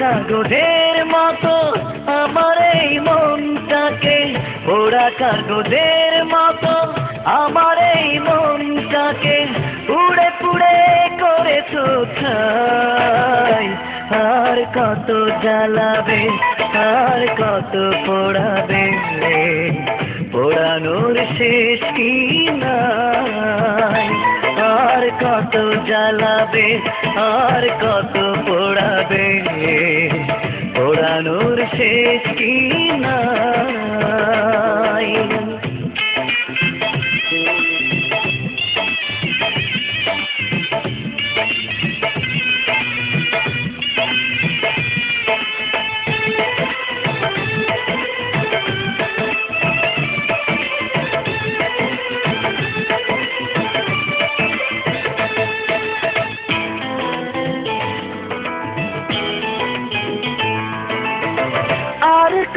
কাগজের মতো আমার এই মনটাকে। পোড়া কাগজের মতো আমার এই মনটাকে পুড়ে পুড়ে করেছ ছাই আর কত জ্বালাবে, আর কত পোড়াবে পোড়ানোর শেষ কি আর কত জ্বালাবে আর কত পোড়াবে? পোড়ানোর শেষ কি নাই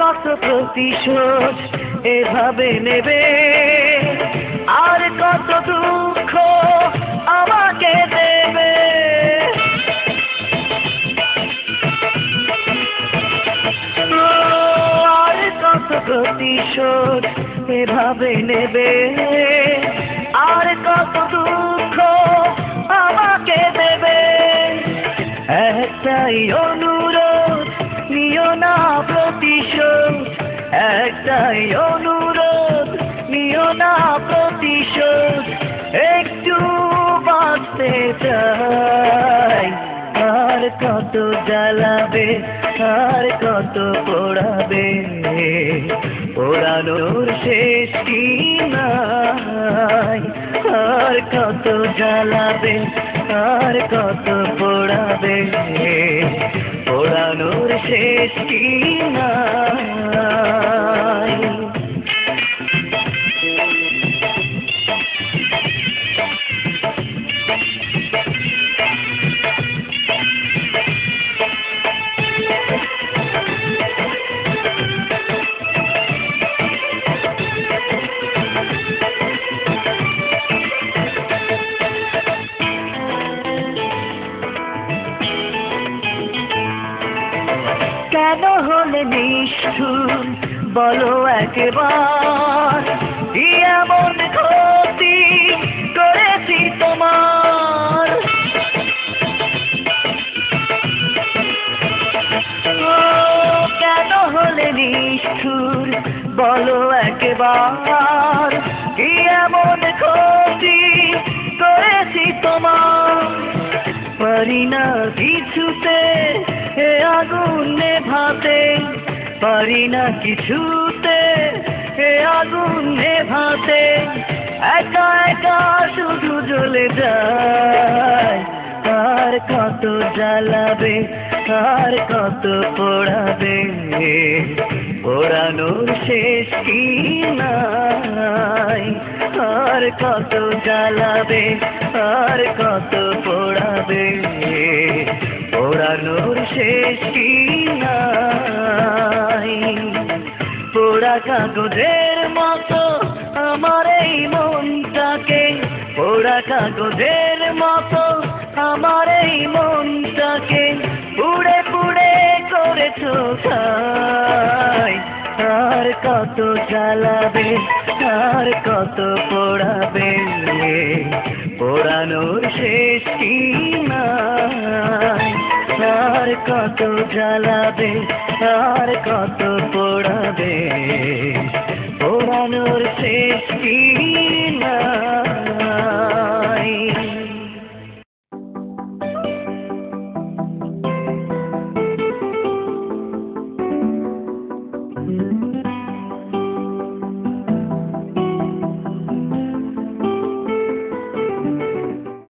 কত প্রতিশোধ এভাবে নেবে। আর কত দুঃখ আমাকে দেবে। আর কত প্রতিশোধ এভাবে নেবে। আর কত দুঃখ আমাকে দেবে। একটাই অনুরোধ, নিও না প্রতিশোধ একটাই অনুরোধ, নিও না প্রতিশোধ, একটু বাঁচতে চাই। আর কত জ্বালাবে, আর কত পোড়াবে? পোড়ানোর শেষ কি নাই? আর কত জ্বালাবে, আর কত পোড়াবে? পোড়ানোর শেষ কি নাই নিষ্ঠুর, বলো একবার, এমন ক্ষতি করেছি তোমার। কেন হলে নিষ্ঠুর, বলো একবার, এমন ক্ষতি করেছি তোমার। পারি না কিছুতে আগুন নেভাতে পারি না কিছুতে, এ আগুন নেভাতে। একা একা শুধু জ্বলে যায়। আর কত জ্বালাবে আর কত পোড়াবে? পোড়ানোর শেষ কি নাই? আর কত জ্বালাবে আর কত পোড়াবে? পোড়ানোর শেষ কি নাই? পোড়া কাগজের মতো আমার এই মনটাকে, পোড়া কাগজের মতো আমার এই মনটাকে পুড়ে পুড়ে করেছ আর কত জ্বালাবে, আর কত পোড়াবে পোড়ানোর শেষ কি আর কত জ্বালাবে আর কত পোড়াবে? পোড়ানোর শেষ কি